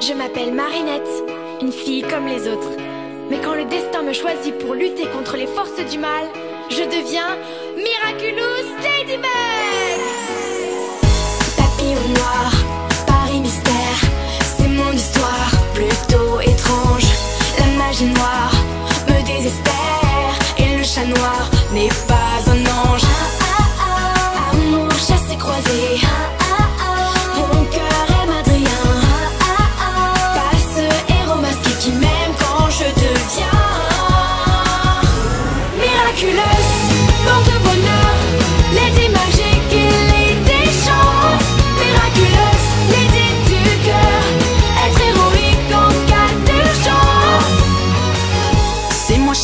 Je m'appelle Marinette, une fille comme les autres. Mais quand le destin me choisit pour lutter contre les forces du mal, je deviens Miraculous Ladybug Papillon noir, Paris mystère, c'est mon histoire plutôt étrange. La magie noire me désespère et le chat noir n'est pas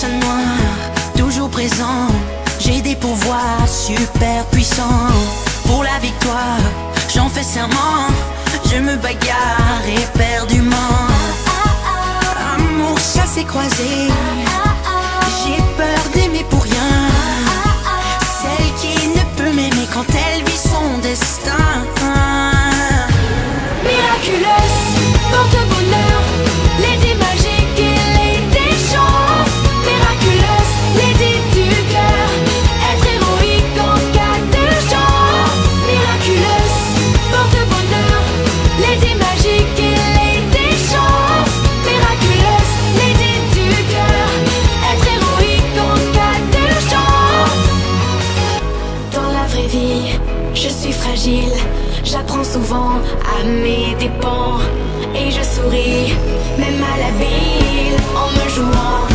noir, toujours présent. J'ai des pouvoirs super puissants. Pour la victoire, j'en fais serment. Je me bagarre je suis fragile. J'apprends souvent à mes dépens. Et je souris, même à la en me jouant.